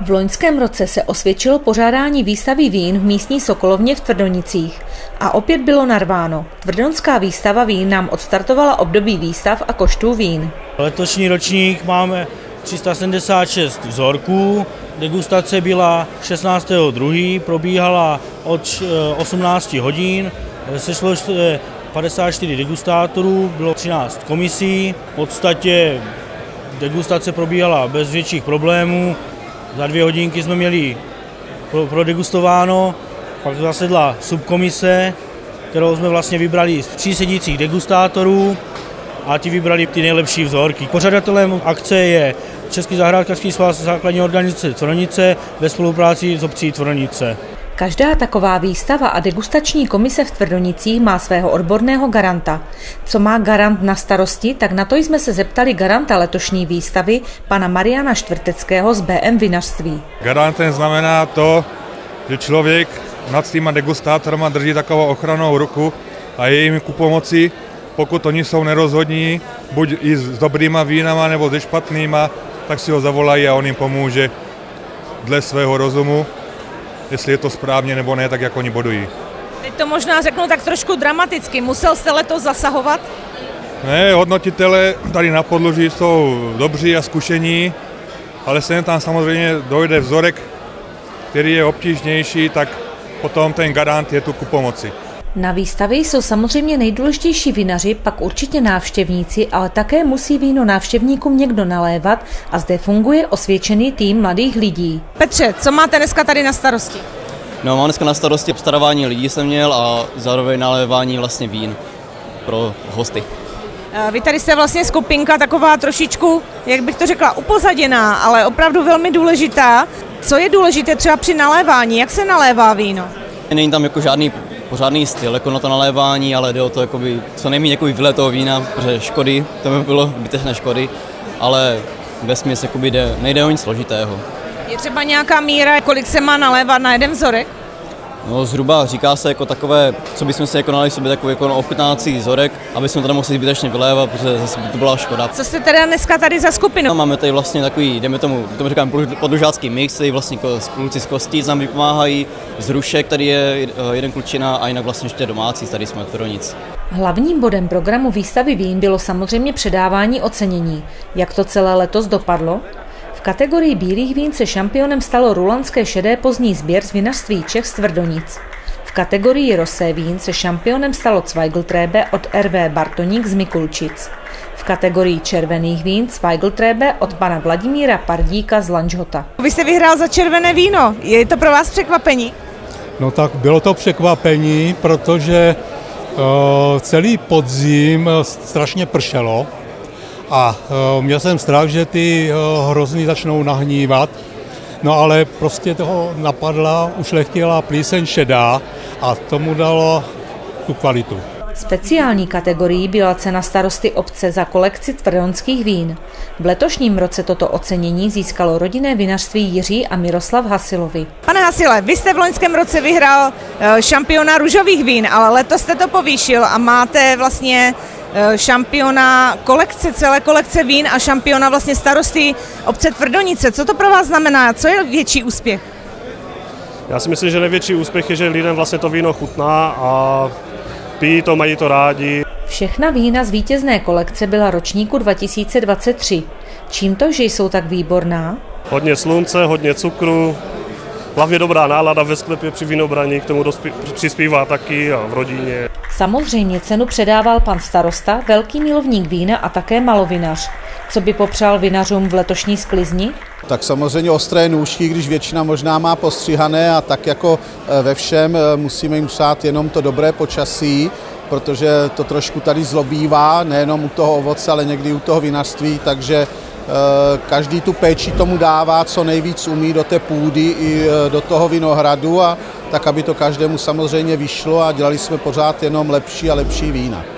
V loňském roce se osvědčilo pořádání výstavy vín v místní Sokolovně v Tvrdonicích a opět bylo narváno. Tvrdonská výstava vín nám odstartovala období výstav a koštů vín. Letošní ročník máme 376 vzorků, degustace byla 16.2., probíhala od 18 eh, hodin, sešlo se 54 degustátorů, bylo 13 komisí, v podstatě degustace probíhala bez větších problémů, za dvě hodinky jsme měli prodegustováno, pak zasedla subkomise, kterou jsme vlastně vybrali z tří sedících degustátorů a ti vybrali ty nejlepší vzorky. Pořadatelem akce je Český zahrádkářský svaz základní organizace Tvoronice ve spolupráci s obcí Tvoronice. Každá taková výstava a degustační komise v Tvrdonicích má svého odborného garanta. Co má garant na starosti, tak na to jsme se zeptali garanta letošní výstavy, pana Mariana Štvrteckého z BM Vinařství. Garantem znamená to, že člověk nad týma degustátorama drží takovou ochranou ruku a je jim ku pomoci, pokud oni jsou nerozhodní, buď i s dobrýma vínama nebo se špatnýma, tak si ho zavolají a on jim pomůže dle svého rozumu jestli je to správně nebo ne, tak jak oni bodují. Teď to možná řeknu tak trošku dramaticky. Musel jste letos zasahovat? Ne, hodnotitele tady na podloží jsou dobří a zkušení, ale sem tam samozřejmě dojde vzorek, který je obtížnější, tak potom ten garant je tu ku pomoci. Na výstavě jsou samozřejmě nejdůležitější vinaři, pak určitě návštěvníci, ale také musí víno návštěvníkům někdo nalévat a zde funguje osvědčený tým mladých lidí. Petře, co máte dneska tady na starosti? No, mám dneska na starosti obstarávání lidí jsem měl a zároveň nalévání vlastně vín pro hosty. Vy tady jste vlastně skupinka taková trošičku, jak bych to řekla, upozaděná, ale opravdu velmi důležitá. Co je důležité třeba při nalévání? Jak se nalévá víno? Není tam jako žádný pořádný styl jako na to nalévání, ale jde o to jakoby, co nejméně jako vyle toho vína, protože škody, to by bylo zbytečné škody, ale ve směs jde, nejde o nic složitého. Je třeba nějaká míra, kolik se má nalévat na jeden vzorek? No zhruba říká se jako takové, co bychom si jako nalili sobě takový jako ochutnávací vzorek, aby jsme to nemuseli zbytečně vylévat, protože zase by to byla škoda. Co jste teda dneska tady za skupinu? No, máme tady vlastně takový, jdeme tomu, tomu říkáme podlužácký mix, který vlastně kluci z kostí nám vypomáhají, z rušek, tady je eh, jeden klučina a jinak vlastně ještě domácí, tady jsme to nic. Hlavním bodem programu výstavy vín bylo samozřejmě předávání ocenění. Jak to celé letos dopadlo? Kategorii bílých vín se šampionem stalo rulandské šedé pozdní sběr z vinařství Čech z Tvrdonic. V kategorii rosé vín se šampionem stalo Zweigeltrebe od RV Bartoník z Mikulčic. V kategorii červených vín Zweigeltrebe od pana Vladimíra Pardíka z Lanžhota. Vy jste vyhrál za červené víno. Je to pro vás překvapení? No tak bylo to překvapení, protože uh, celý podzim strašně pršelo a uh, měl jsem strach, že ty uh, hrozny začnou nahnívat, no ale prostě toho napadla, ušlechtila plíseň šedá a tomu dalo tu kvalitu. Speciální kategorií byla cena starosty obce za kolekci tvrdonských vín. V letošním roce toto ocenění získalo rodinné vinařství Jiří a Miroslav Hasilovi. Pane Hasile, vy jste v loňském roce vyhrál šampiona růžových vín, ale letos jste to povýšil a máte vlastně Eh, šampiona kolekce, celé kolekce vín a šampiona vlastně starosty obce Tvrdonice. Co to pro vás znamená? Co je větší úspěch? Já si myslím, že největší úspěch je, že lidem vlastně to víno chutná a pijí to, mají to rádi. Všechna vína z vítězné kolekce byla ročníku 2023. Čím to, že jsou tak výborná? Hodně slunce, hodně cukru, hlavně dobrá nálada ve sklepě při vinobraní, k tomu dospí, přispívá taky a v rodině. Samozřejmě cenu předával pan starosta, velký milovník vína a také malovinař. Co by popřál vinařům v letošní sklizni? Tak samozřejmě ostré nůžky, když většina možná má postřihané a tak jako e, ve všem e, musíme jim přát jenom to dobré počasí, protože to trošku tady zlobívá, nejenom u toho ovoce, ale někdy u toho vinařství, takže každý tu péči tomu dává, co nejvíc umí do té půdy i eh, do toho vinohradu a tak, aby to každému samozřejmě vyšlo a dělali jsme pořád jenom lepší a lepší vína.